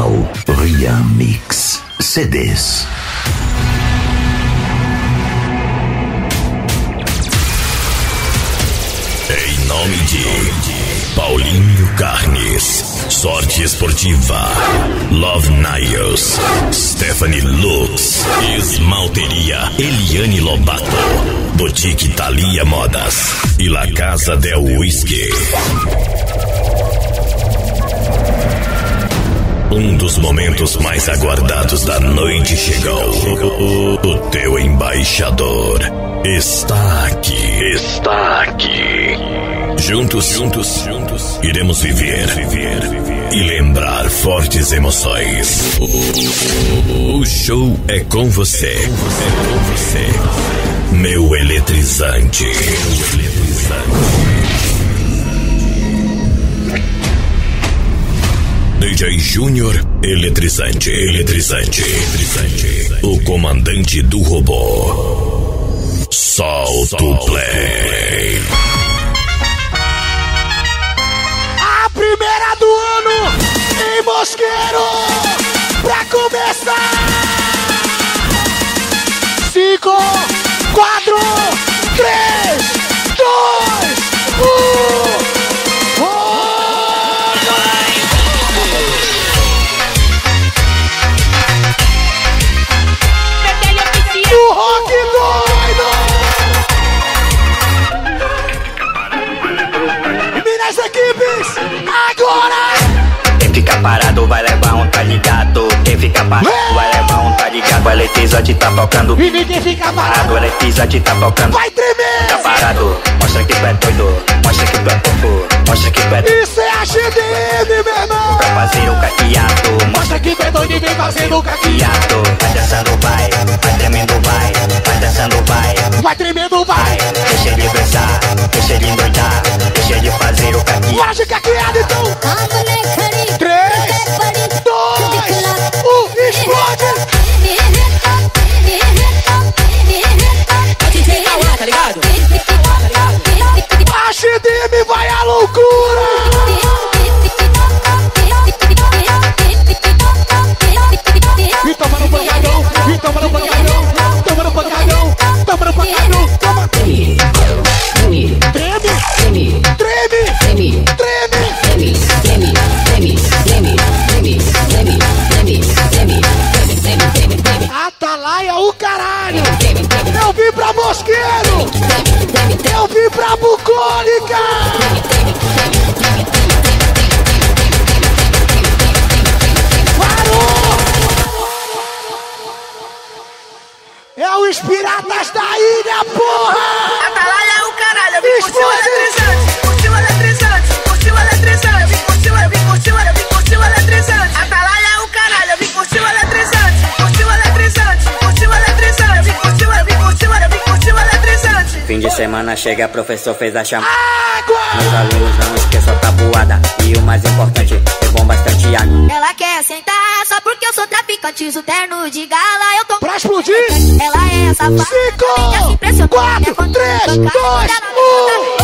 Original Rian Mix CDs. Em nome de Paulinho Carnes, Sorte Esportiva, Love Niles, Stephanie Lux, Esmalteria Eliane Lobato, Boutique Thalia Modas e La Casa del Whisky. Um dos momentos mais aguardados da noite chegou. O teu embaixador está aqui. Está aqui. Juntos, juntos, juntos, iremos viver, viver, viver e lembrar fortes emoções. O, show é com você. É com você. Meu eletrizante. Meu eletrizante. DJ Júnior, eletrizante, eletrizante, eletrizante. O comandante do robô. Solta o play. A primeira do ano em Mosqueiro. Pra começar. Cinco, quatro, três, ligado. O eletrizante tá tocando. E ninguém fica Parado, o parado. eletrizante tá tocando. Vai tremer! Fica parado, mostra que tu é doido. Mostra que tu é fofo. Mostra que tu é doido. Isso é a GDM, meu irmão! Pra fazer o caqueado. Mostra Mostra que tu é doido e vem fazendo o caqueado. Vai dançando, vai. Vai tremendo, vai. Vai dançando, vai. Vai tremendo, vai! Deixa ele dançar. Deixa ele endoidar. Deixa ele fazer o caquinho. Faz caqueado, então! Três, loucura! Os piratas da ilha, porra! Atalaia é o caralho, eu vim curtir o eletrizante, curtir o eletrizante, curtir o eletrizante, eu vim curtir o, eu vim curtir eu vim curtir o eletrizante. Atalaia é o caralho, eu vim curtir o eletrizante, curtir o eletrizante, curtir o eletrizante, eu vim curtir eu vim curtir eu vim curtir o eletrizante. Fim de semana chega, professor fez a chamada. Água! Meus alunos não esqueçam a tabuada. E o mais importante, bebam bastante água. Ela quer sentar traficante, uso terno de gala, eu tô Pra explodir! Ela é Cinco, vem se impressionar, quatro, três, dois, um.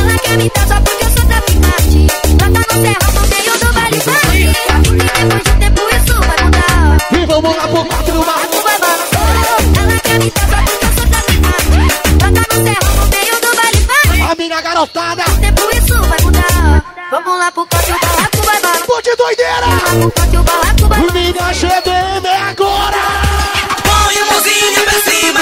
Ela quer me dar só porque eu sou traficante Brota no terrão, no meio do Sabe que depois de tempo isso vai mudar. E vamos lá pro quatro do balançar Ela quer me dar só porque eu sou traficante Brota no terrão, no meio do funk A minha garotada! O tempo isso vai mudar. Vamos lá pro canto, o barraco doideira! O Minha GDM é agora! Põe a mãozinha pra cima,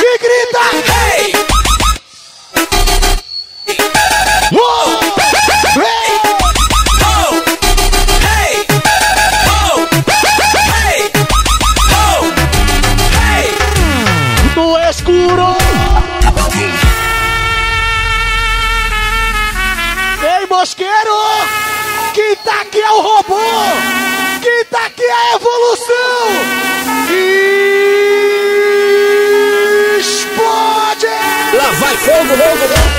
o robô! Quem tá aqui é a evolução! Explode! Lá vai fogo, fogo, fogo.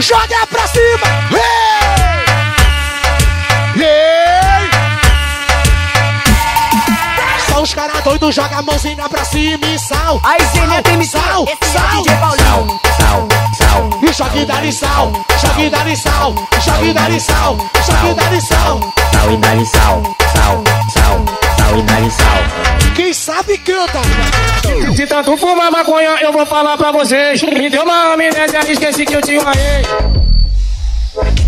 Joga pra cima! Ei! Ei! Só os caras doidos, joga a mãozinha pra cima e sal! Aí, Zé, tem sal, missão. É sal, DJ Paulinho. Sal, sal, sal. Jogue dá sal, jogue dá sal, jogue dá sal, jogue dá sal. Sal e dá sal, sal, sal, sal e dá sal. Quem sabe canta. De tanto fumar maconha, eu vou falar pra vocês. Me deu uma amnésia, esqueci que eu tinha uma ex.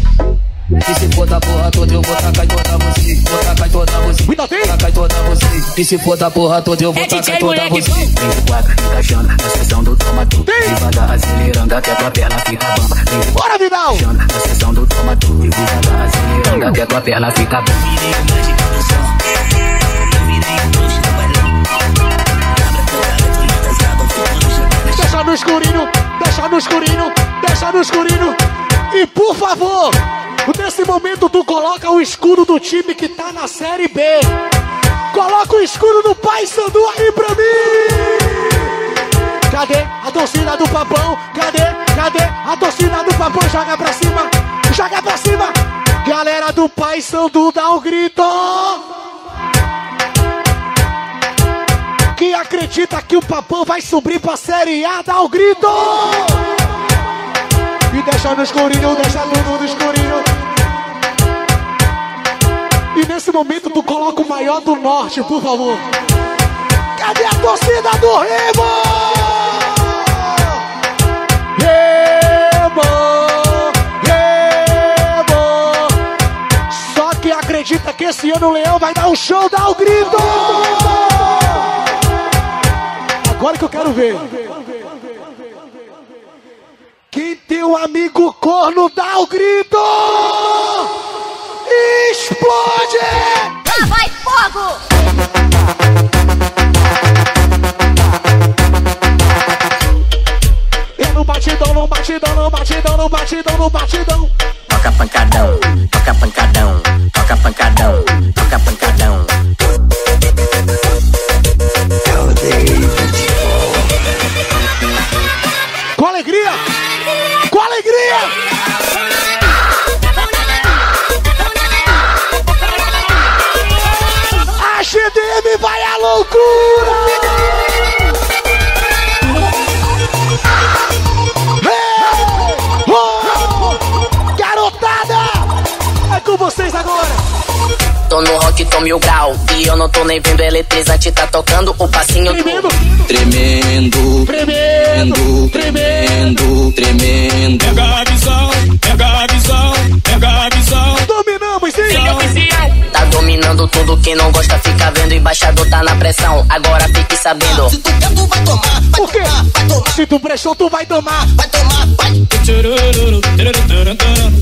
E se for da porra toda, eu vou tacar em toda você. Vou tacar em toda você. Cuida dele. Tacar em toda você. E se for da porra toda, eu vou tacar em toda você. Vem de quatro, encaixando na seção do tomador. Devagar, acelerando até tua perna fica bamba. Vem Bora, Vidal. encaixando na seção do tomador. Devagar, acelerando até tua perna fica bamba. Deixa no escurinho, deixa no escurinho, deixa no escurinho. E por favor, nesse momento tu coloca o escudo do time que tá na Série B. Coloca o escudo do Pai Sandu aí pra mim. Cadê a torcida do papão? Cadê? Cadê a torcida do papão? Joga pra cima, joga pra cima. Galera do Pai Sandu dá um grito. Quem acredita que o Papão vai subir pra Série A, dá o grito! E deixa no escurinho, deixa tudo no escurinho. E nesse momento tu coloca o maior do norte, por favor. Cadê a torcida do Remo? Remo! Remo! Só que acredita que esse ano o Leão vai dar um show, dá o grito! Agora que eu quero ver. Quem tem um amigo corno, dá o grito! Explode! Lá vai fogo! É no batidão, no batidão, no batidão, no batidão, no batidão. Toca pancadão, toca pancadão, toca pancadão, toca pancadão. A GDM vai à loucura! Hey! Oh! Garotada! É com vocês agora! Tô no rock, tô mil grau. E eu não tô nem vendo eletrizante, tá tocando o passinho Tremendo! do. Tremendo, Tremendo! Tremendo! tremendo, tremendo. Pega a visão, tudo, quem não gosta fica vendo. Embaixador tá na pressão, agora fique sabendo. Se tu quer, tu vai tomar. Vai Por quê? tomar, vai tomar, Se tu prestou, tu vai tomar! vai tomar, vai.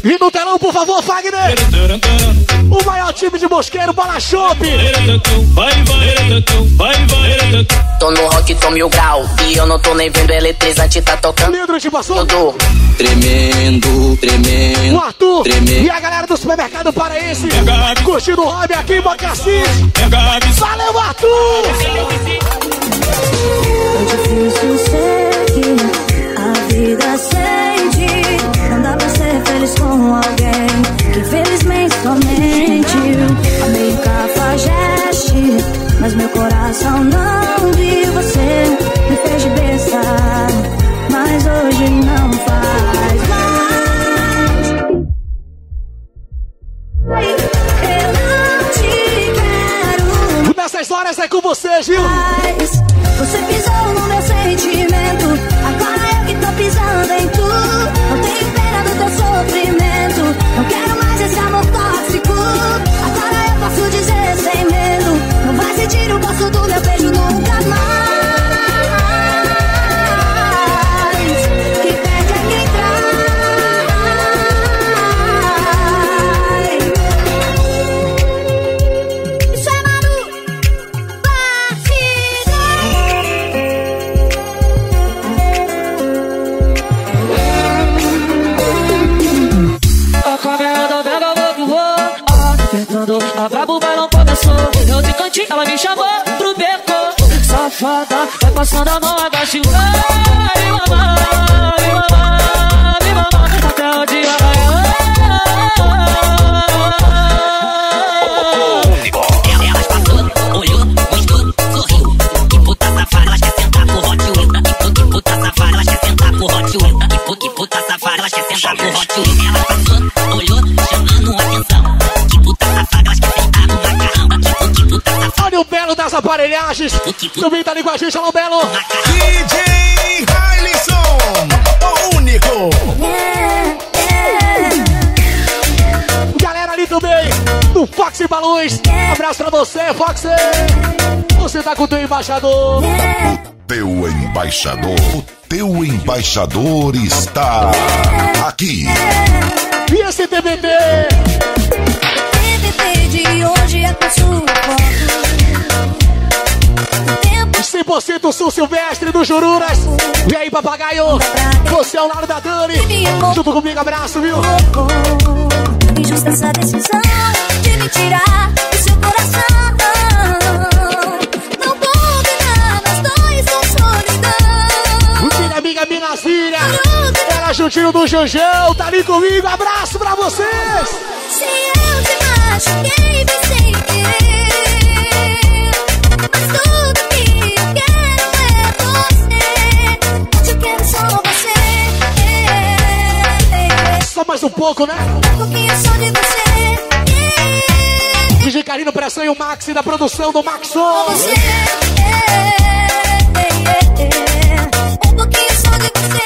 E no telão, por favor, Fagner! Mosqueiro, Bola Chopp! Vai, vai, vai, vai. Tô no rock, tô mil grau. E eu não tô nem vendo eletrizante, tá tocando Leandro de Passou, tudo. Tremendo, o tremendo. Arthur Tremendo. e a galera do supermercado paraense curtindo o hobby aqui em Bocassis. Valeu, Arthur! É difícil seguir a vida sem com alguém que infelizmente somente a meio cafajeste. Mas meu coração não viu você. Me fez de besta, mas hoje não faz mais. Eu não te quero Nessas horas é com vocês, viu? mais. Você pisou no meu sentimento. Sentir o gosto do meu beijo nunca mais. Que perde é quem trai. Isso é Manu. A câmera da vega voou, ah, apertando a brabo. Eu de cantinho, ela me chamou pro beco. Safada, vai passando a mão, agacha e vai, me aparelhagens. Também tá ali com a gente, alô Belo. DJ Harlison, o único. Galera ali também, do Fox e Balões. Abraço pra você, Fox. Você tá com o teu embaixador. Teu embaixador, o teu embaixador está aqui. E esse TBT? TBT de hoje é com sua foto. 100% Sul Silvestre do Jururas. E aí, papagaio? Você é o lado da Dani. Junto comigo, abraço, viu? Injusta essa decisão de me tirar do seu coração. Não combinar nós dois com solidão. Minha amiga Minazinha. Ela juntinho do Janjão. Tá ali comigo. Abraço pra vocês. Se eu te machuquei, bem sem querer. Mais um pouco, né? DJ Carino Pressão e o Maxi da produção do Maxon. Você. Um pouquinho só de você.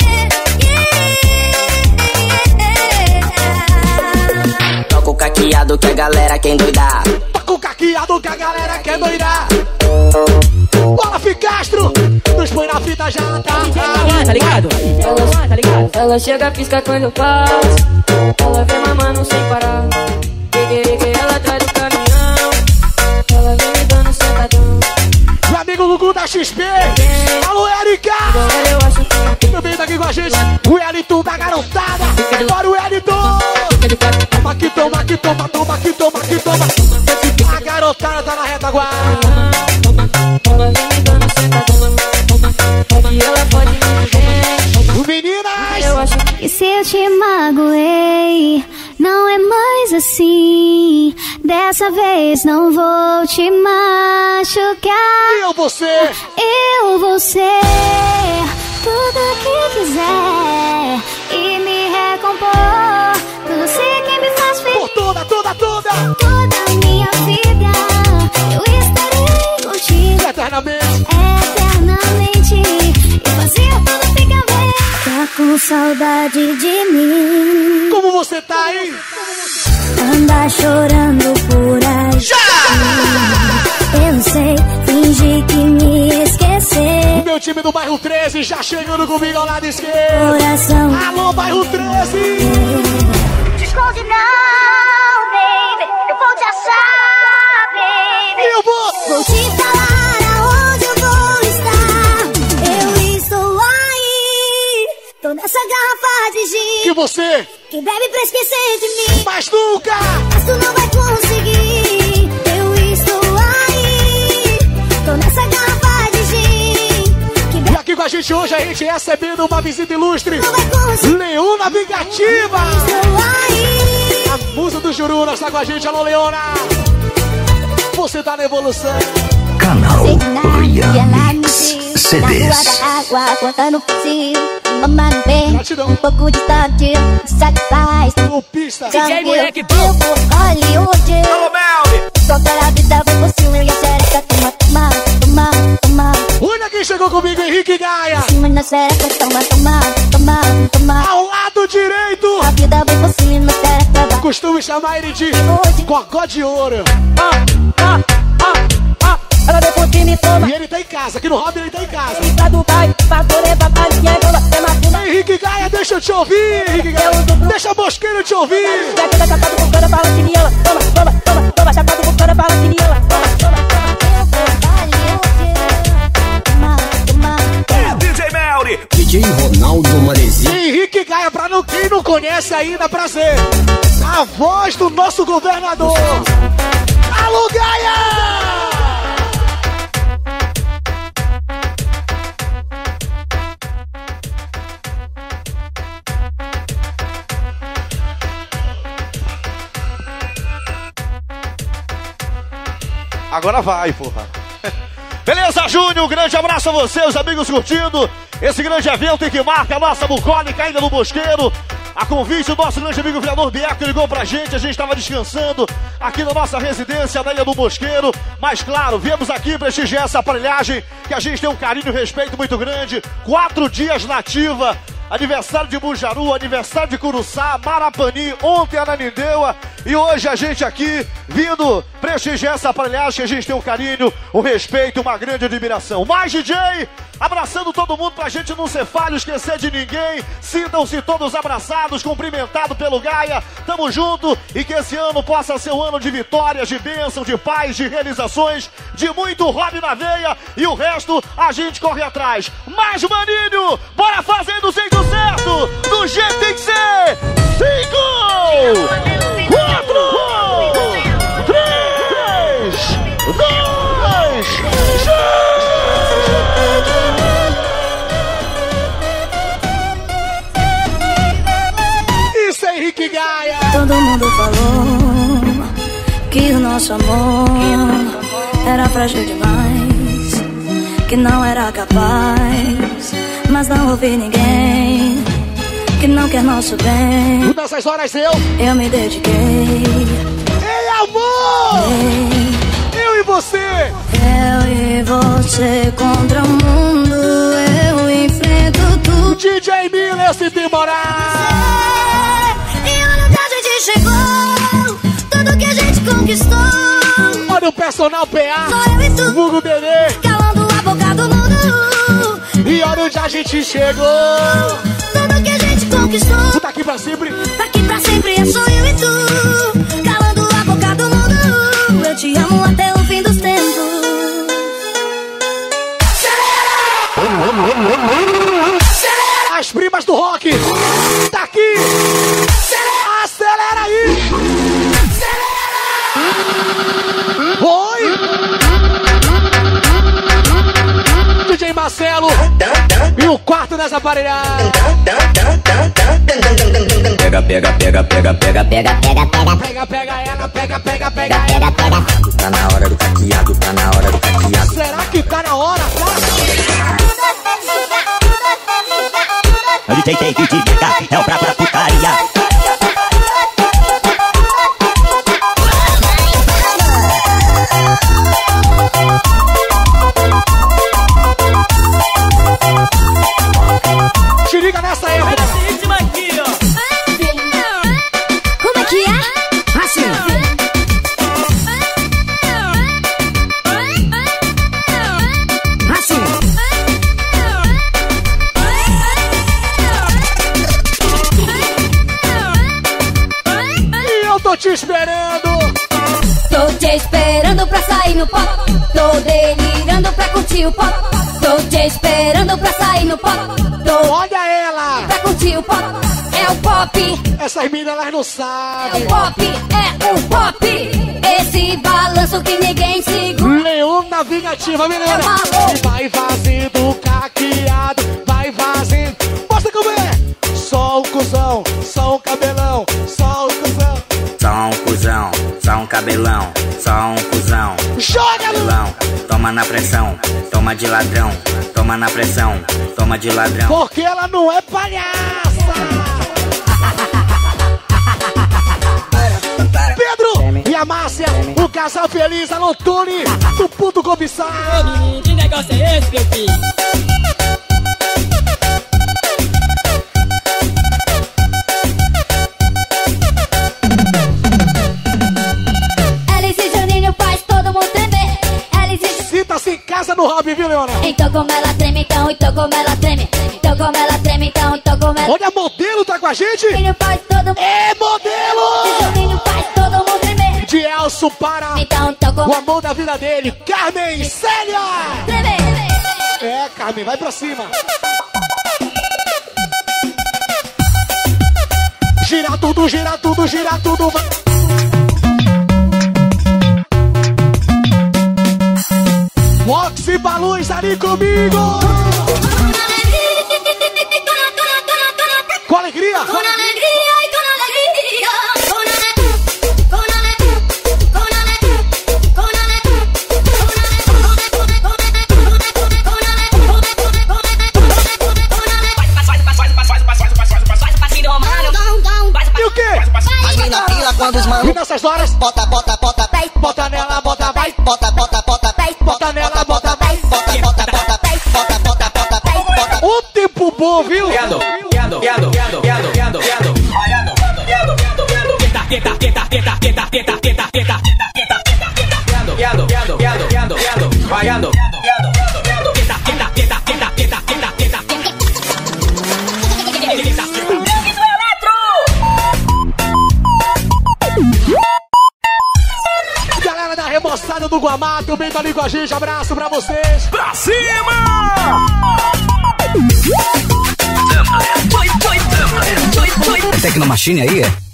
Toca o caqueado que a galera quer endoidar. Toca o caqueado que a galera quer doidar. Bola Ficastro. Tá? Tá ligado? Ela, tá ligado? Ela chega, pisca quando eu passo. Ela vem mamando sem parar. Peguei ela atrás do caminhão. Ela vem me dando sentadão. Meu amigo Gugu da XP. Alô, Erika. Agora eu Também tá aqui com a gente. O Eliton da garotada. Bora o Eliton. Toma aqui, toma aqui, toma, toma aqui, toma aqui, toma. A garotada tá na retaguarda. ela se eu te magoei, não é mais assim. Dessa vez não vou te machucar. Eu, você. Eu vou ser tudo que quiser e me recompor. Você quem me faz feliz Por toda, toda, toda. Com saudade de mim? Como você tá, hein? Anda chorando por aí. Eu não sei, finge que me esquecer. Meu time do bairro 13 já chegando comigo ao lado esquerdo. Coração. Alô, bairro 13. Esconde não, baby. Eu vou te achar, baby. Eu vou. Vou te você, Que bebe pra esquecer de mim. mas nunca. Mas tu não vai conseguir. Eu estou aí. Tô nessa garrafa de gin. E aqui com a gente hoje, a gente recebendo uma visita ilustre. Leona Vingativa. Estou aí. A musa do Juruna está com a gente. Alô, Leona. Você tá na evolução. Canal Ria Mix CDs. água, contando no bem, Gratidão. um pouco distante, satisfaz. No pista. DJ moleque bom. Eu vou Hollywood. Alô, Mel. Qualquer a vida vai por cima e a xereca toma, toma, toma, toma. Olha quem chegou comigo, Henrique Gaia. Cima na xereca toma, toma, toma, toma. Ao lado direito. A vida vai por cima e na xereca. Costumo chamar ele de Gogó de Ouro. Ah, ah, ela vem por cima e toma. E ele tá em casa. Aqui no Hobby ele tá em casa. Pra Dubai, pra Coreia, pra minha bola, é macumba. Henrique Gaia, deixa eu te ouvir. Henrique Gaia. Deixa a mosqueira te ouvir. Já que ela chapado com cana, fala que ela. Toma, toma, toma, toma, chapado com cana, fala que ela. Toma, É. DJ Ronaldo Maresi. Henrique Gaia, pra não, quem não conhece ainda, prazer. A voz do nosso governador. Alô, Gaia! Agora vai, porra. Beleza, Júnior? Grande abraço a você, os amigos curtindo esse grande evento que marca a nossa bucólica ainda no Bosqueiro. A convite do nosso grande amigo vereador Bieco ligou pra gente, a gente estava descansando aqui na nossa residência, na Ilha do Mosqueiro. Mas claro, viemos aqui prestigiar essa aparelhagem que a gente tem um carinho e respeito muito grande. Quatro dias nativa. Aniversário de Bujaru, aniversário de Curuçá, Marapani, ontem Ananindeua e hoje a gente aqui vindo prestigiar essa aparelhagem que a gente tem um carinho, um respeito, uma grande admiração. Mais DJ, abraçando todo mundo pra gente não ser falho, esquecer de ninguém. Sintam-se todos abraçados, cumprimentados pelo Gaia. Tamo junto e que esse ano possa ser um ano de vitórias, de bênção, de paz, de realizações, de muito hobby na veia e o resto a gente corre atrás. Mais maninho, bora fazendo o jeito certo, do jeito tem que ser. Cinco, quatro, três, dois, Isso é Henrique Gaia. Todo mundo falou que o nosso amor era frágil demais, que não era capaz, mas não ouvi ninguém que não quer nosso bem. Nessas horas eu, Eu me dediquei, ei amor, eu e você. eu e você contra o mundo, eu enfrento tudo. DJ Miller se demorar. E olha onde a gente chegou, tudo que a gente conquistou. Olha o personal PA, Só eu e tu, vulgo Dedê. calando a boca do mundo. E olha onde a gente chegou. Tudo conquistou. Tá aqui pra sempre. Daqui pra sempre é só eu e tu Calando a boca do mundo Eu te amo até o fim dos tempos As primas do rock. Tá aqui. Acelera aí. Oi. DJ Marcelo. E o quarto nessa aparelhagem. Pega, pega, pega, pega, pega, pega, pega, pega. Pega, pega ela, pega, pega, pega Pega, ela. pega, pega. Tá na hora do caqueado, tá na hora do caqueado. Será que tá na hora? Eu tentei que te pegar, é o pra pra Elas não É sabem. o pop, é o pop. Esse balanço que ninguém segura. Leona Vingativa, menina. É maluco. E vai fazendo caqueado, vai fazendo. Mostra como é. Só o cuzão, só o cabelão, só o cuzão. Só um cuzão, só um cabelão, só um cuzão. Joga no. Cabelão, toma na pressão, toma de ladrão, toma na pressão, toma de ladrão. Porque Então como ela treme, então, então como ela treme. Então como ela treme, então, então como ela Olha, modelo tá com a gente. É modelo! De Elso para Então, então o como amor da vida dele, Carmen Célia! tremer. É, Carmen, vai pra cima. Gira tudo, gira tudo, gira tudo. vai. Baluz ali comigo. Também tá ali com a gente. Abraço pra vocês. Pra cima! Tecnomachine aí, é?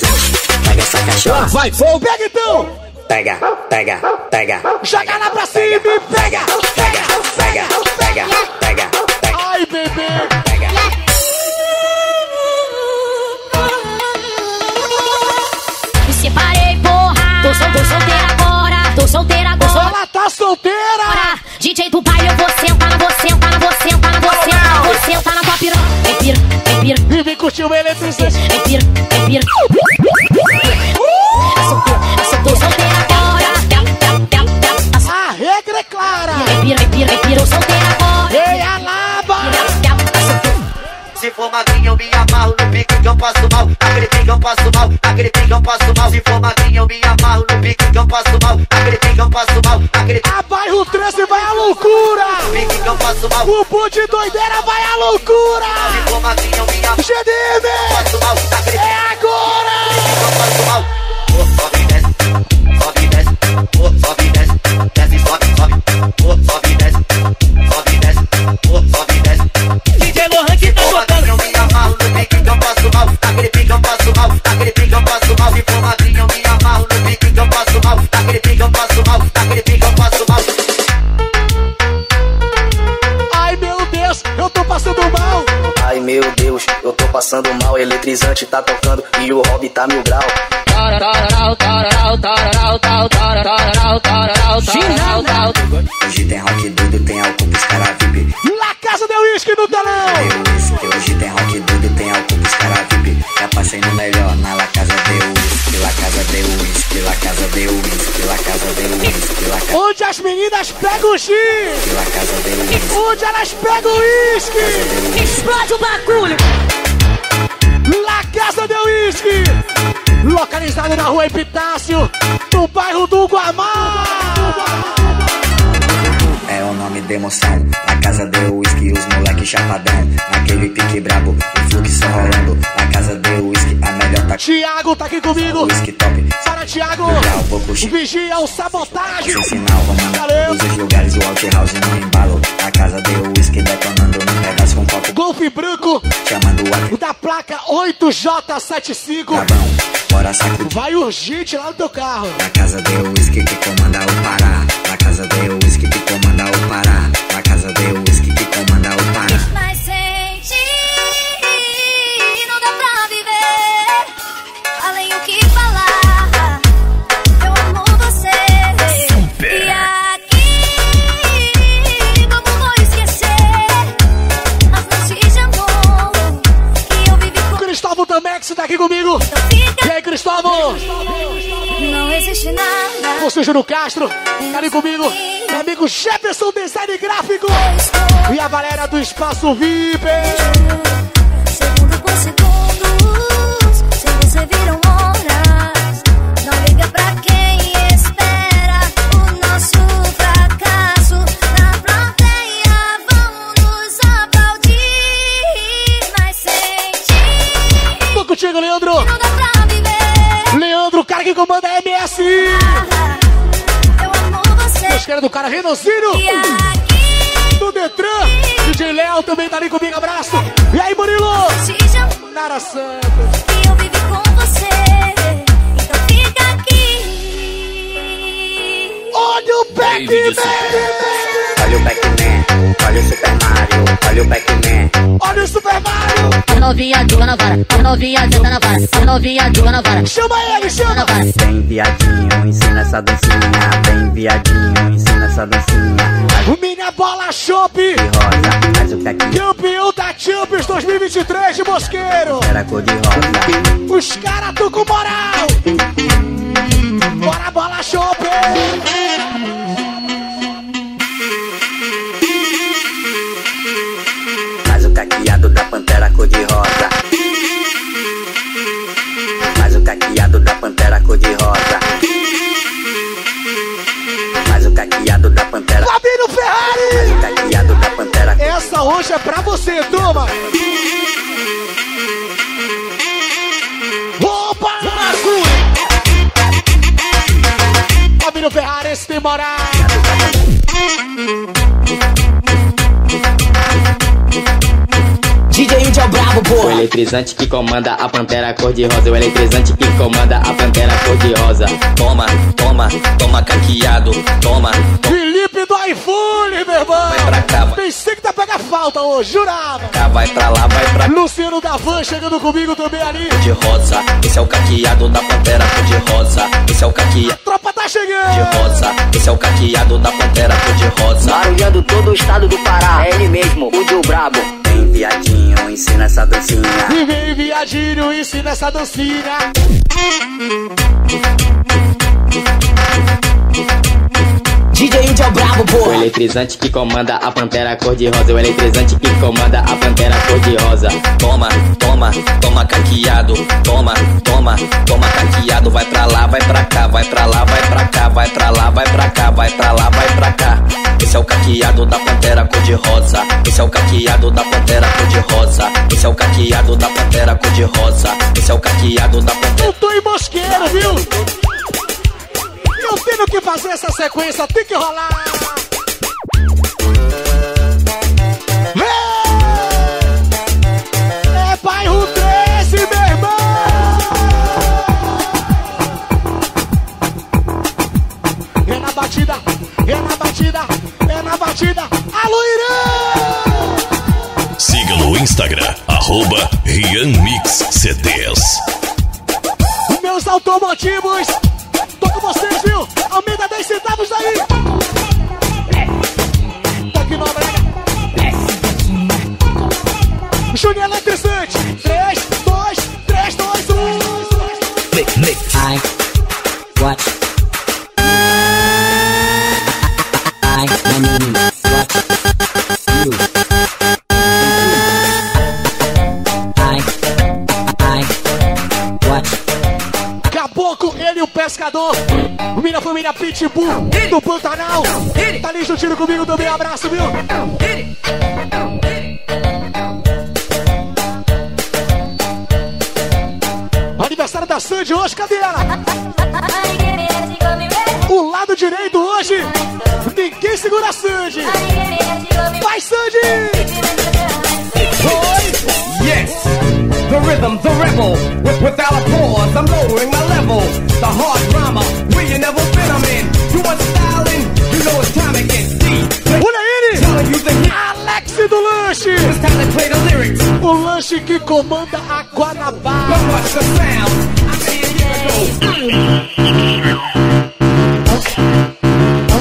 Pega essa cachorra. Vai, fogo. Pega então. Pega, pega, pega. Joga lá pra GDM. Passando mal, eletrizante tá tocando e o hobby tá mil grau. Hoje tem rock doido, tem álcool pros cara VIP. La Casa deu uísque no telão. Hoje tem rock doido, tem álcool pros cara VIP. Já passei no melhor, na La Casa deu uísque. La Casa deu uísque, La Casa deu uísque. La Casa deu uísque, La Casa Onde as meninas pegam o X. La Casa deu uísque. Onde elas pegam o uísque. Explode o bagulho. La Casa deu uísque. Localizado na rua Epitácio, no bairro do Guamá. É o nome da emoção. A casa deu uísque, os moleque chapadão. Naquele pique brabo, o fluxo rolando. A casa deu uísque, a melhor tá Tiago tá aqui comigo. Uísque top. Para, Tiago. Vigia o sabotagem. Sem sinal, vamos Valeu. Todos os lugares, o out house no embalo. A casa deu uísque, detonando num pedaço com copo. Golfe branco da placa 8J75. Cabão, bora sacudir. Vai urgente lá no teu carro. A casa deu uísque que comanda o Pará. A casa deu uísque que comanda o Pará. A casa deu Você, Júlio Castro, tá ali comigo. Meu amigo Jefferson Design Gráfico. E a galera do Espaço VIP. Segundo por segundos, sem você viram horas. Não liga pra quem espera o nosso fracasso. Na plateia vão nos aplaudir, mas sem ti Tô contigo, Leandro. Leandro, o cara que comanda a do cara Renocínio. Do Detran. DJ Léo também tá ali comigo. Abraço. E aí, Murilo? Nara Santos. que eu vivi com você. Então fica aqui. Olha o Pepe, David baby. Olha o Super Mario, olha o Pac-Man. Olha o Super Mario. As novinha joga na vara, as novinha senta na vara, as novinha joga na vara. Chama ele, chama. Vem viadinho, ensina essa dancinha. Vem viadinho, ensina essa dancinha. O Minha Bola Shop. Rosa, faz o Pac-Man. Campeão da Champions 2023 de Mosqueiro. Era cor de rosa. Os caras tão com moral. Bora Bola Shop. Cor de rosa. Faz o caqueado da pantera cor de rosa. Faz o caqueado da pantera. Fabinho Ferrari. Faz o caqueado da pantera. Essa hoje é pra você, toma. Opa! Fabinho Ferrari, esse tem moral. DJ Índio é o brabo, O porra. eletrizante que comanda a pantera cor-de-rosa. O eletrizante que comanda a pantera cor-de-rosa. Toma, toma, toma caqueado. Toma, Felipe do iPhone, meu irmão. Vai pra cá, vai. Pensei que tá pegar falta hoje, jurava. cá, vai pra lá, vai pra cá. Luciano da Van chegando comigo também ali. De rosa, esse é o caqueado da pantera cor-de-rosa. Esse é o caqueado Tropa tá de chegando. rosa. Esse é o caqueado da pantera cor-de-rosa. Barulhando todo o estado do Pará. É ele mesmo, o Dio Brabo. Vem viadinho, ensina essa dancinha. Vem viadinho, ensina essa dancinha. DJ Índio é o brabo, O porra. eletrizante que comanda a pantera cor-de-rosa. O eletrizante que comanda a pantera cor-de-rosa. Toma, toma, toma caqueado. Toma, toma, toma caqueado. Vai pra lá, vai pra cá, vai pra lá, vai pra cá, vai pra lá, vai pra cá, vai pra lá, vai pra cá. Esse é o caqueado da pantera cor-de-rosa. Esse é o caqueado da pantera cor-de-rosa. Esse é o caqueado da pantera cor-de-rosa. Esse é o caqueado da pantera. Eu tô em mosqueiro, viu? Eu tenho que fazer essa sequência, tem que rolar. É, é bairro 13, meu irmão. É na batida, é na batida, é na batida. Alô, Irã! Siga no Instagram, arroba Rianmix CDs. Meus automotivos, com vocês, viu? Aumenta 10 centavos aí. Tá Brega. Júnior Eletrizante. 3, 2, 3, 2, 1. Ai, what? Ai, my name is what? Pescador. Minha família Pitbull do Pantanal. Tá ali juntinho comigo também. Abraço, viu? Aniversário da Sandy hoje, cadê ela? O lado direito hoje. Ninguém segura a Sandy. Vai, Sandy! Yes, the rhythm, the rebel. With, without a pause, I'm lowering Que comanda a Guanabara.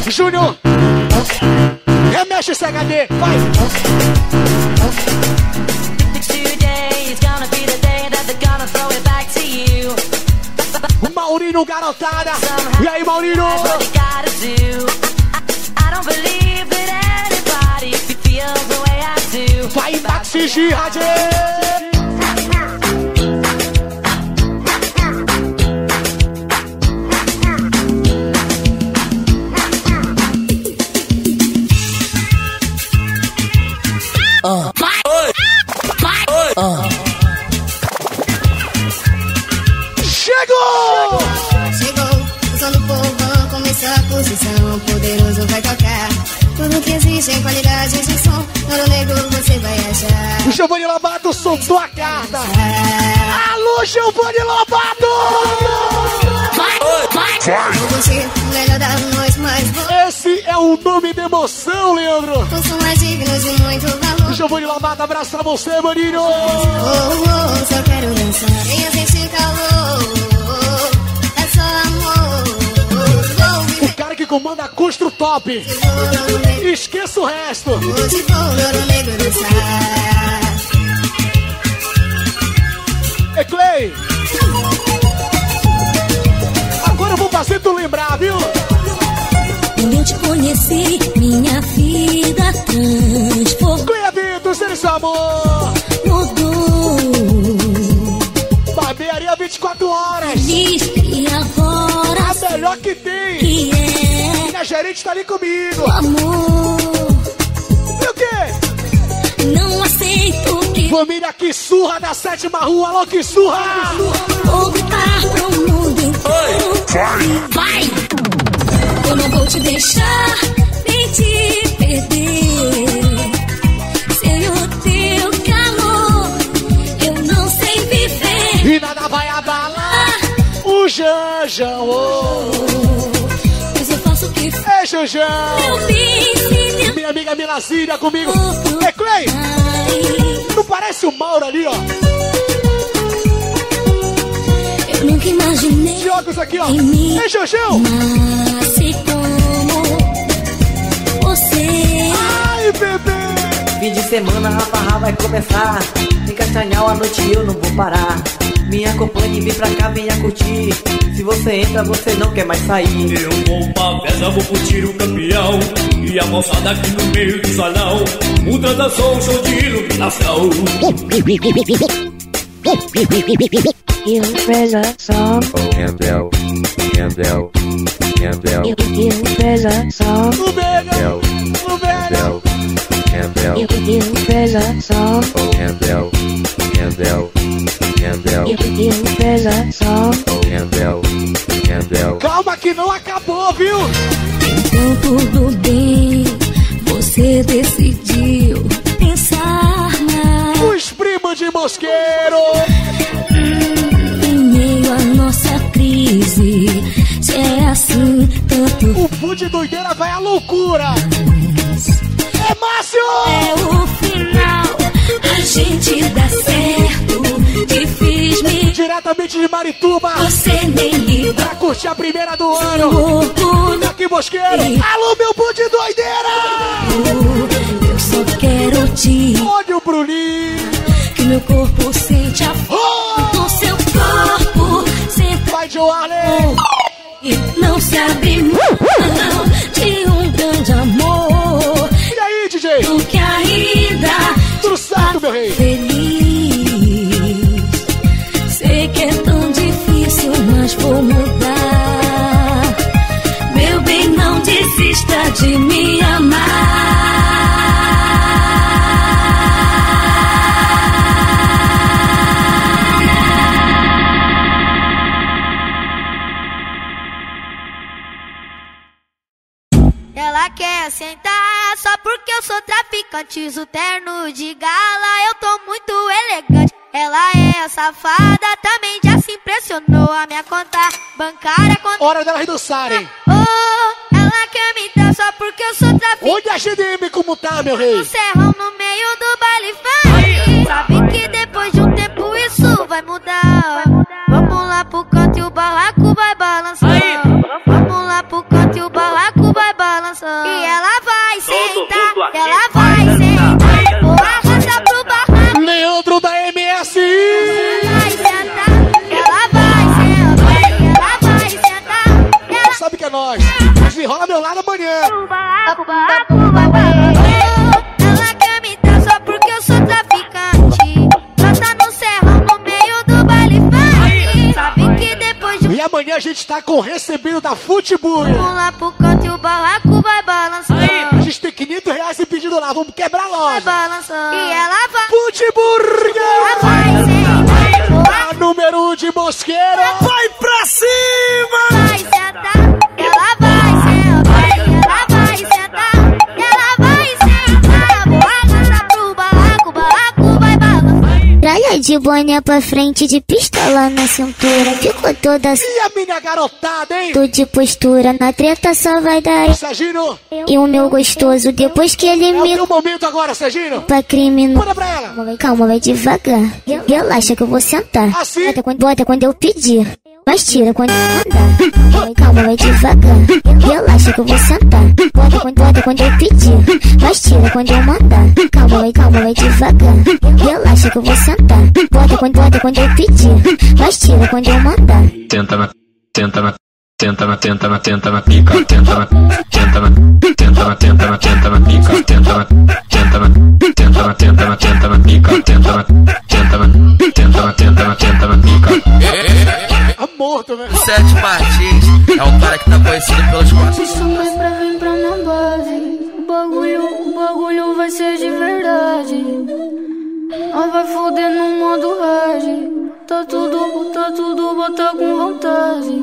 Júnior! Remexe esse HD, vai! Maurinho Garotada! E aí, Maurinho? That's what you Lavata, abraço pra você, maninho. Oh, oh, eu quero dançar, venha sentir calor. É só amor. Vou O cara que comanda a Constru Top. negro. Esqueça o resto. Hoje vou ouro negro dançar. É Clay. Agora eu vou fazer tu lembrar, viu? Quando eu te conheci, minha vida transformou. Eles amor. Barbearia 24 horas. Diz que agora A melhor que tem. que é Minha gerente tá ali comigo. amor. E o quê? Não aceito que Família que surra da sétima rua, alô que surra! vou gritar pro mundo inteiro. Vai! Eu não vou te deixar nem te perder. E nada vai abalar o Janjão. Oh. Mas eu faço o que Ei, Janjão! eu. Minha amiga Milacília comigo. É Clay! Não parece o Mauro ali, ó? Eu nunca imaginei Jogos aqui, ó. Ei, Janjão! Nasce como você. Ai, bebê! Fim de semana, a farra vai começar. Em Castanhal à noite eu não vou parar. Me acompanhe, vem pra cá, venha curtir. Se você entra, você não quer mais sair. Eu vou pra festa, vou curtir o campeão. E a moçada aqui no meio do salão. Um transação, um show de iluminação. Eu prezação, Campbell, Campbell, Campbell, eu, eu prezação, O velho! O velho! Campbell, Campbell, Campbell, prezação. Campbell, Campbell. Calma que não acabou, viu? Então tudo bem, você decidiu pensar na Os primos de Mosqueiro! Nossa crise. Se é assim, tanto O Bud doideira vai à loucura! É Márcio! é o final. A gente dá certo, difícil Diretamente de Marituba! Você nem liga. Pra curtir a primeira do ano! Orgulho, Aqui, Mosqueiro! Alô, meu Bud doideira! eu só quero te Olha o Bruninho! que meu corpo sente a Oh! E não se abre mão de um grande amor. E aí, DJ? O que ainda Tudo certo, meu rei! feliz. Sei que é tão difícil, mas vou mudar. Meu bem, não desista de me amar. Uso terno de gala, eu tô muito elegante. Ela é safada, também já se impressionou. A minha conta bancária quando. Hora delas dançarem! Oh, ela quer me dar só porque eu sou traficante. Olha a GDM como tá, meu rei! No serrão, no meio do baile funk. Sabe que depois de um tempo isso vai mudar. Vamos lá pro canto e o barraco vai balançar. Vamos lá pro canto e o barraco vai balançar. E ela E amanhã a gente tá com o recebido da Futebol! Vamos lá pro canto e o barraco vai balançar. A gente tem 500 reais e pedido lá, vamos quebrar a Vai loja! balançar. E ela vai. Futeburger! Ela vai sentar. A número 1 um de Mosqueiro! Vai pra cima! De boné pra frente, de pistola na cintura. Ficou toda E a minha garotada, hein? Tô de postura, na treta só vai dar. Serginho! E o meu gostoso, depois que ele É o me. teu momento agora, Serginho! Pra criminoso. Manda pra ela! Calma, vai, calma, vai devagar. Relaxa que eu vou sentar. Assim? Bota quando, bota quando eu pedir. Mas tira quando eu vai, calma, vai devagar. Relaxa que eu vou sentar. Bota quando, bota quando eu pedir. Mas tira quando eu mandar. Calma, vai, calma, vai devagar. Relaxa que eu vou sentar. Bota quando, bota quando eu pedir. Mas tira quando eu mandar. Tenta na, tenta na, tenta na, tenta na, tenta na pica, tenta na, tenta na, tenta na, tenta na, tenta na pica, tenta na, tenta na, tenta na, tenta na, tenta na pica, tenta na, tenta na, tenta na, tenta na, tenta na pica. Morto, velho! Sete Martins é o cara que tá conhecido pelos quatro. Chamei pra vir pra minha base. O bagulho, o bagulho vai ser de verdade. Nós vai foder no modo hard. Tá tudo, tá tudo, bota com vontade.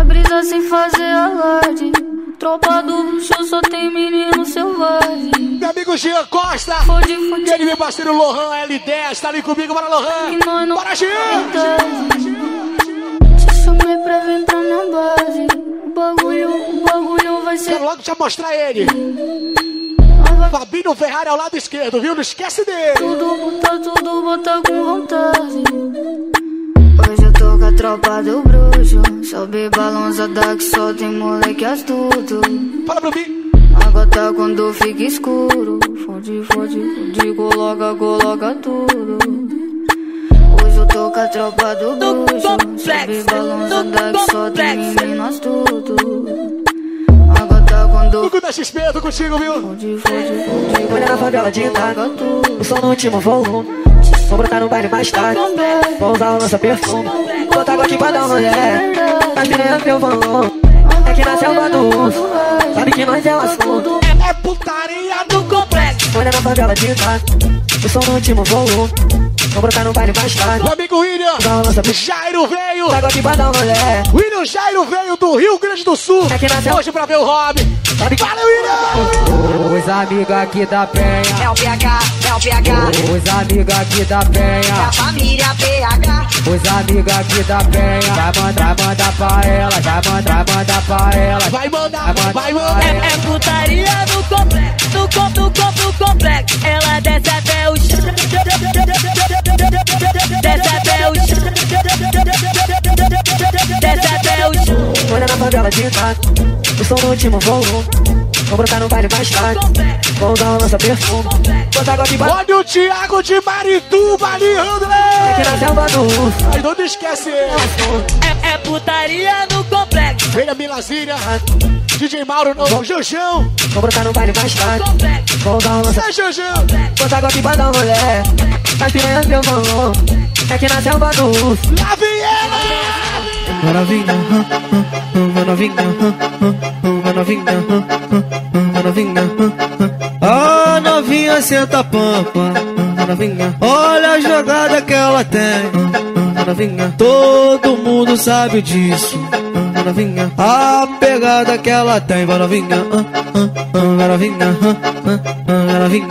Vai brisar sem fazer alarde. Tropa do bruxo só tem menino selvagem. Meu amigo Jean Costa! Fode, fode. E ele, meu parceiro Lohan L10, tá ali comigo, bora Lohan! Nós não Bora, Jean! Te chamei pra vir pra minha base. O bagulho, o bagulho vai ser. Quero logo te mostrar ele! Fabinho Ferrari ao lado esquerdo, viu? Não esquece dele! Tudo, botar tudo, botar com vontade. Hoje eu tô com a tropa do bruxo. Sobe balançada que só tem moleque astuto. Fala pra mim! Água tá quando fica escuro. Fode, fode, fode, coloca, coloca tudo. Hoje eu tô com a tropa do bruxo. Sobe balançada que só tem menino astuto. Água tá quando Hugo da XP, tô contigo, viu? fode, fode, fode, Olha na favela de Itaca, o som no último volume. Vou brotar no baile mais tarde, vou usar o lança perfume. Botar água aqui pra dar um rolé, as piranhas meu volume. É que na selva do urso, sabe que nós é o assunto. É putaria do complexo! Olha na favela de Itaca, o som no último volume. Vou brotar no baile mais tarde, Meu amigo William! o. Jairo veio! Água aqui pra dar um rolé. William Jairo veio do Rio Grande do Sul! É que nasceu- Hoje pra ver o Rob! Valeu, William! Os amigos aqui da penha, É o PH, é o PH, os amigos aqui da penha. família PH. Os amigos aqui da penha Vai mandar, vai mandar pra ela Vai mandar, vai mandar pra ela Vai mandar, vai mandar! É, é putaria no complexo, no no com, no complexo. Ela desce até o chão. Desce até o chão. Desce até o chão. Olha na favela de Itaca, o som no último volume. Vou brotar no baile mais tarde, vou usar o lança perfume. Botar água aqui pra Olha o Thiago de Marituba ali, É que André! na selva do urso. Aí não esquece! É, é putaria no complexo. Vem a Milazíria, DJ Mauro, não, Janjão! Vou brotar no baile mais tarde, vou usar o lança É Janjão! Botar água aqui dar um rolé, as piranhas meu volume. É que na selva do urso. Lá vem ela! Vai novinha, novinha, vai novinha, vai novinha. Novinha, senta a pampa, vai novinha. Olha a jogada que ela tem, vai novinha. Todo mundo sabe disso, vai novinha. A pegada que ela tem, vai novinha, vai novinha, vai novinha.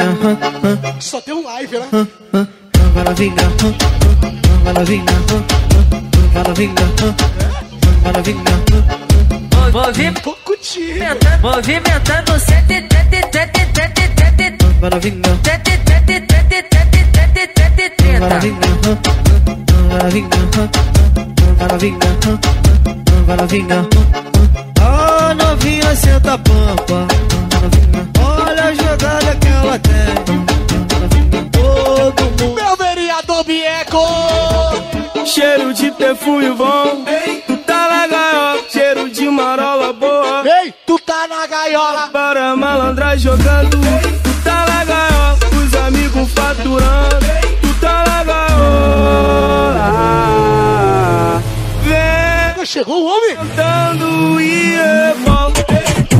Só tem um live, né? Vai novinha, vai novinha, vai novinha, vai novinha. Movimento, movimentando sete, sete, sete, sete, sete, Vai novinha, novinha. Ah, senta a pampa. Olha a jogada que ela tem. Todo mundo. Meu vereador Bieco! Cheiro de perfume bom, tu tá na gaiola, cheiro de marola boa. Ei, tu tá na gaiola! Para malandra jogando, tu tá na gaiola, os amigos faturando, tu tá na gaiola. Vem Chegou o homem? cantando e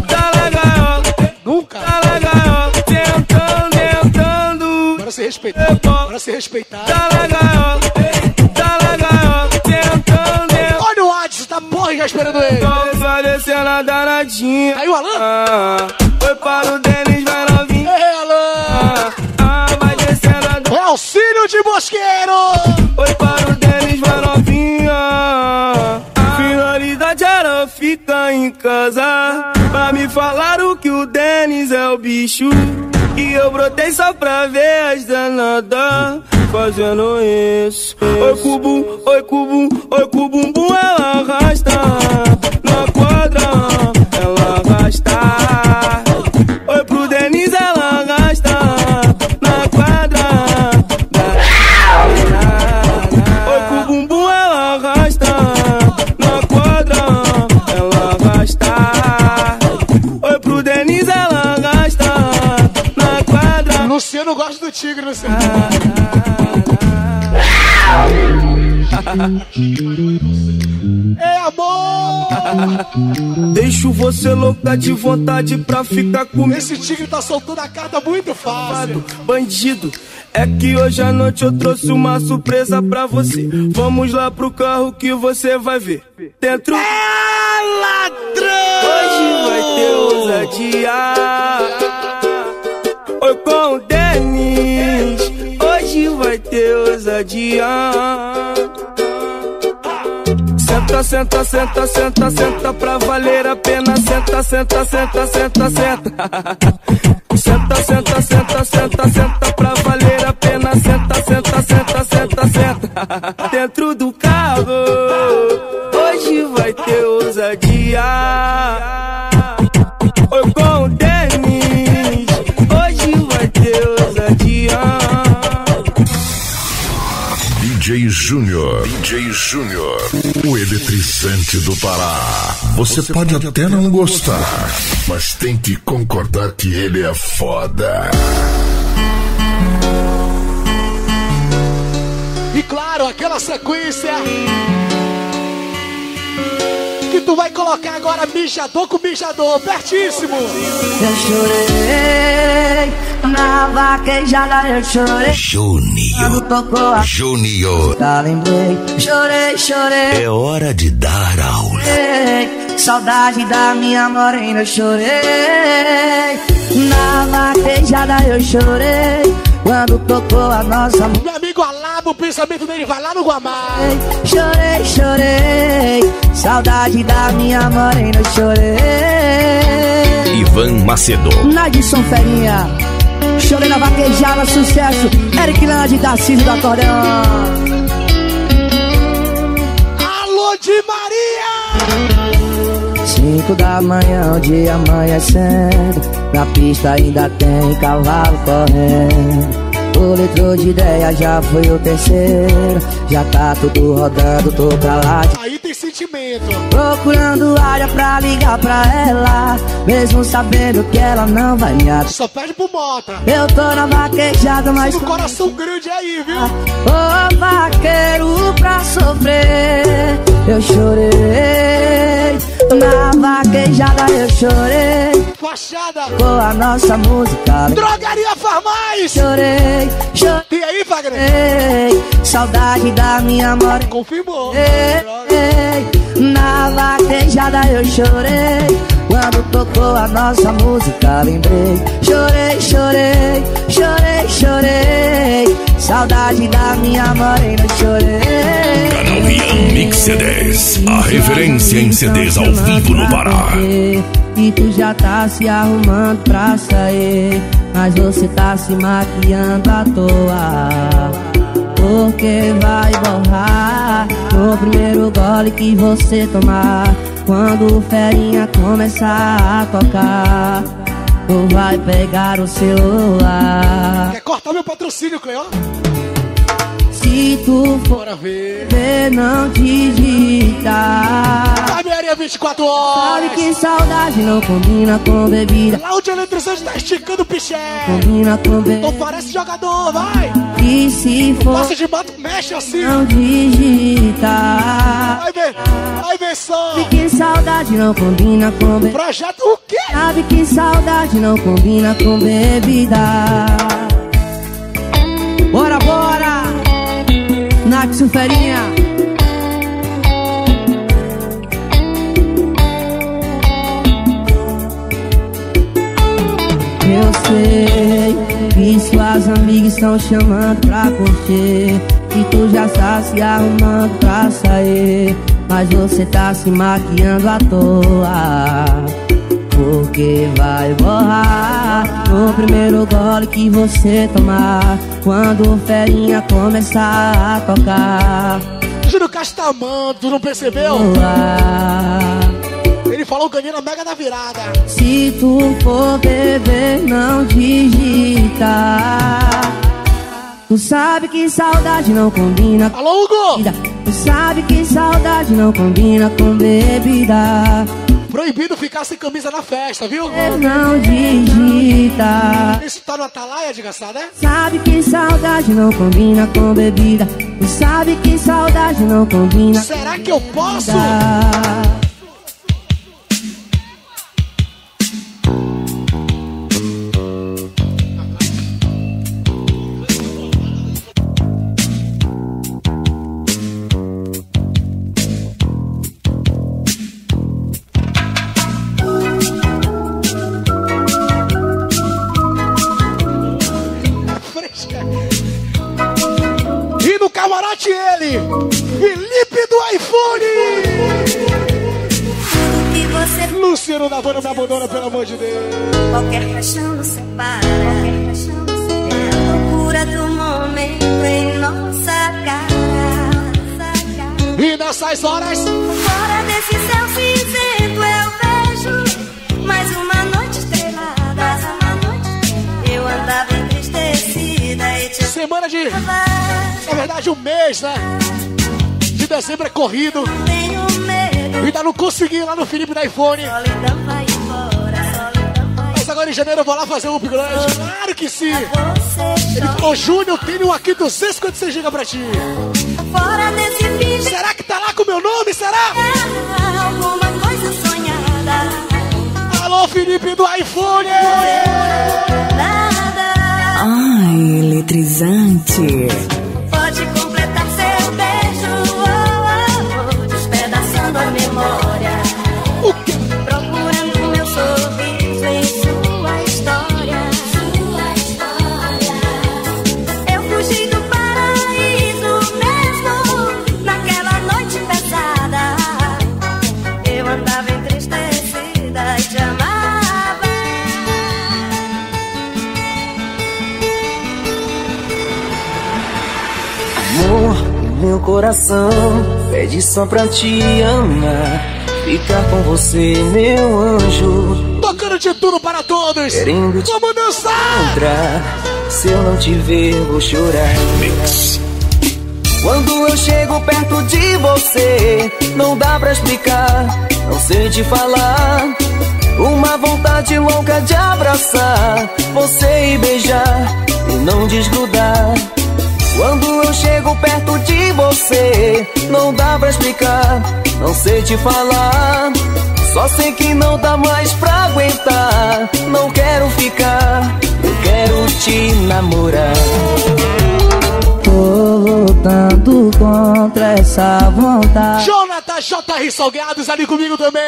tá na gaiola, Nunca! tá na gaiola, tentando, tentando, Bora se respeitar! Bora se respeitar! tá na gaiola, tá na gaiola, tentando. Olha o Adson, tá porra já esperando ele! Vai descendo a danadinha. Caiu o Alan? Ah, foi para o Denis, bicho. E eu brotei só pra ver as danadas fazendo isso. Oi, cubo, oi, cubo, oi, cubumbum, ela do tigre, Luciano. É amor! Deixo você louca de vontade pra ficar comigo. Esse tigre tá soltando a carta muito fácil. Bandido, é que hoje à noite eu trouxe uma surpresa pra você. Vamos lá pro carro que você vai ver. Dentro. É ladrão! Hoje vai ter ousadia. Oi com ter ousadia. Senta, senta, senta, senta, senta pra valer a pena. Senta, senta, senta, senta, senta. Senta, senta, senta, senta, senta pra valer a pena. Senta, senta, senta, senta, senta. Dentro do Júnior. DJ Júnior. O eletrizante do Pará. Você pode até não gostar, mas tem que concordar que ele é foda. E claro, aquela sequência que tu vai colocar agora mijador com mijador, pertíssimo. Eu chorei na vaquejada, eu chorei. Júnior. Quando tocou a Júnior. tá, lembrei. Chorei, chorei. É hora de dar aula. chorei. Saudade da minha morena, eu chorei. Na vaquejada eu chorei. Quando tocou a nossa música. Meu amigo Alaba, o pensamento dele vai lá no Guamá. Chorei, chorei. Saudade da minha morena, eu chorei. Ivan Macedo. Nadson Ferinha. Chorei na vaquejada, sucesso. Eric Lana de Tarcísio do Acordeão. Alô de Maria! Cinco da manhã, o dia amanhecendo Na pista ainda tem cavalo correndo O de ideia já foi o terceiro Já tá tudo rodando, tô pra lá de... Aí tem sentimento. Procurando área pra ligar pra ela Mesmo sabendo que ela não vai me atender Só pede pro Mota. Eu tô na vaquejada, mas... Tem um coração grande aí, viu? Ô vaqueiro pra sofrer Eu chorei. Na vaquejada eu chorei. Fachada. Com a nossa música. Drogaria Farmais. Chorei, chorei. E aí, Wagner? Saudade da minha morena Confirmou. Na vaquejada eu chorei. Quando tocou a nossa música lembrei. Chorei, chorei, chorei, chorei. Saudade da minha morena chorei Rian Mix CDs. A referência em CDs ao vivo no Pará. E tu já tá se arrumando pra sair Mas você tá se maquiando à toa Porque vai borrar No primeiro gole que você tomar Quando o ferinha começar a tocar Tu vai pegar o celular Quer cortar meu patrocínio, Cleó? Se tu for Bora ver. ver, não digita Caminharia 24 horas. Sabe que saudade não combina com bebida Lá onde o eletricista tá esticando o piché. Combina com bebida Então parece jogador, vai. E se for Passa de mato, mexe assim. não digita Vai ver, vai ver só. Sabe que saudade não combina com bebida Projeto o quê? Sabe que saudade não combina com bebida Naxo Ferinha Eu sei que suas amigas estão chamando pra curtir Que tu já está se arrumando pra sair Mas você tá se maquiando à toa porque vai borrar no primeiro gole que você tomar. Quando o ferinha começar a tocar. Júlio Castamando, tu não percebeu? Ele falou ganhando a mega da virada. Se tu for beber, não digita. Tu sabe que saudade não combina Alô, Hugo! Tu sabe que saudade não combina com bebida. Proibido ficar sem camisa na festa, viu? Não digita. Isso tá no atalaia, desgraçado, é? Sabe que saudade não combina com bebida. Sabe que saudade não combina. Será que eu posso? Camarote ele, Felipe do iPhone. Luciano da Vana me abandona, pelo amor de Deus. Qualquer paixão nos separa. Qualquer paixão nos separa. É a loucura do momento em nossa cara. E nessas horas, Fora desse céu cinzento eu vejo semana de. Na verdade, um mês, né? De dezembro é corrido. Ainda não consegui lá no Felipe da iPhone. Mas agora em janeiro eu vou lá fazer um upgrade. Claro que sim. Ele falou, Júnior, tenho aqui 256 GB pra ti. Será que tá lá com o meu nome? Será? alguma coisa sonhada. Alô, Felipe do iPhone! Ai, eletrizante. Coração pede só pra te amar. Ficar com você, meu anjo. Tocando de tudo para todos. Querendo te Vamos dançar! encontrar. Se eu não te ver, vou chorar. Mix. Quando eu chego perto de você, não dá pra explicar, não sei te falar. Uma vontade louca de abraçar você e beijar e não desgrudar. Quando eu chego perto de você, não dá pra explicar, não sei te falar. Só sei que não dá mais pra aguentar. Não quero ficar, eu quero te namorar. Tô lutando contra essa vontade. Jonathan JR Salgados ali comigo também.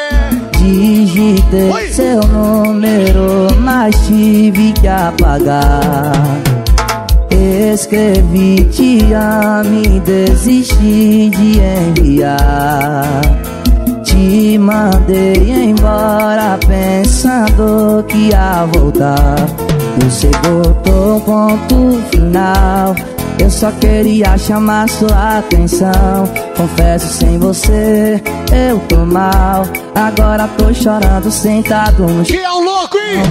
Digitei Oi. seu número, mas tive que apagar. Escrevi te amo e desisti de enviar. Te mandei embora pensando que ia voltar. Você botou um ponto final. Eu só queria chamar sua atenção. Confesso, sem você eu tô mal. Agora tô chorando sentado no chão. Quem é o louco, hein?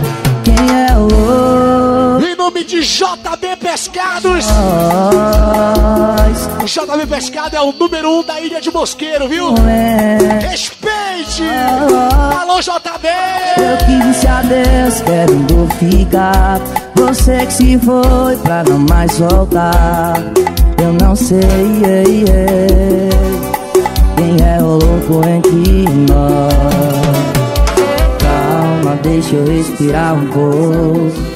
Quem é o louco? Nome de JB Pescados. O JB Pescado é o número um da ilha de Mosqueiro, viu? Respeite! Alô, JB! Eu que disse adeus querendo ficar Você que se foi pra não mais voltar Eu não sei yeah, yeah, Quem é o louco entre nós Calma, deixa eu respirar um pouco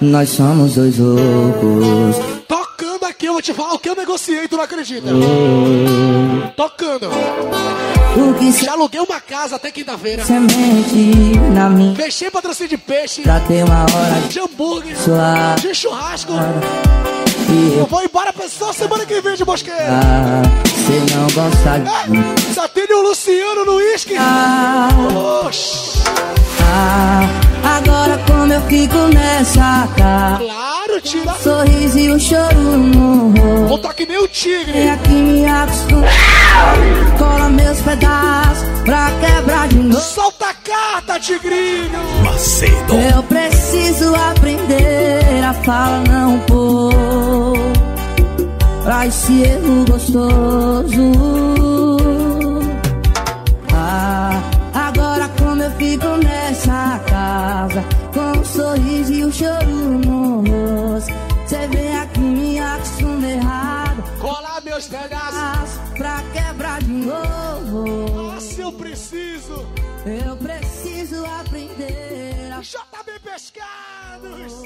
Nós somos dois loucos tocando aqui, eu vou te falar o que eu negociei, tu não acredita? Tocando. O que Já aluguei uma casa até quinta-feira. semente na minha Fechei patrocínio de peixe, Pra ter uma hora de hambúrguer, Suave. de churrasco. E Eu eu vou embora pra só semana que vem de Mosqueiro. ah, Cê não gosta de mim Só tem o Luciano no uísque. Ah. Oxi. Ah, agora como eu fico nessa cara. Claro, tira. Sorriso e o choro no rosto. Vou tá que nem o tigre. Vem aqui me acostuma. Cola meus pedaços pra quebrar de novo. Solta a carta, tigrinho. Macedo. Eu preciso aprender a falar não pôr Pra esse erro gostoso sorriso e um choro no rosto Cê vem aqui me acostuma errado Colar meus pedaços Pra quebrar de novo Nossa, eu preciso. Eu preciso aprender a JB Pescados.